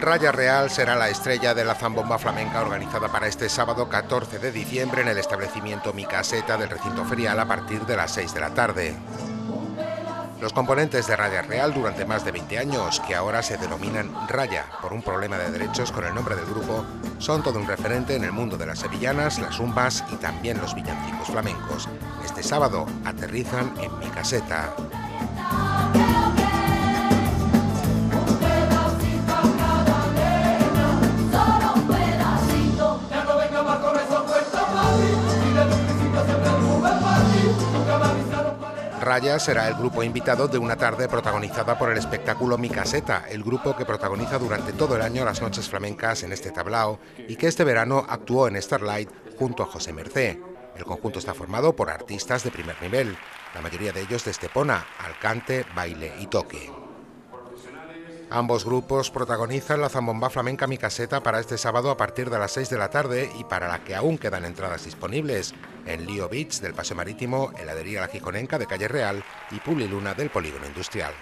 Raya Real será la estrella de la zambomba flamenca organizada para este sábado 14 de diciembre en el establecimiento Mi Caseta del recinto ferial a partir de las 6 de la tarde. Los componentes de Raya Real durante más de 20 años, que ahora se denominan Raya por un problema de derechos con el nombre del grupo, son todo un referente en el mundo de las sevillanas, las zumbas y también los villancicos flamencos. Este sábado aterrizan en Mi Caseta. Raya será el grupo invitado de una tarde protagonizada por el espectáculo Mi Caseta, el grupo que protagoniza durante todo el año las noches flamencas en este tablao y que este verano actuó en Starlight junto a José Mercé. El conjunto está formado por artistas de primer nivel, la mayoría de ellos de Estepona, al cante, baile y toque. Ambos grupos protagonizan la zambomba flamenca Mi Caseta para este sábado a partir de las 6 de la tarde y para la que aún quedan entradas disponibles en Lío Beach del Paseo Marítimo, Heladería La Gijonenca de Calle Real y Luna del Polígono Industrial.